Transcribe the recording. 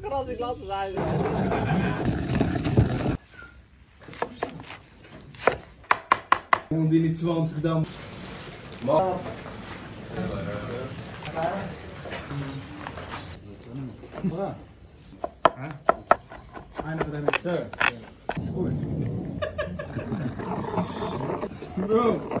Gras, ik laat het uit. Iemand die niet 20 dan. Einer von deinen Sir. Gut. Bro.